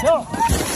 停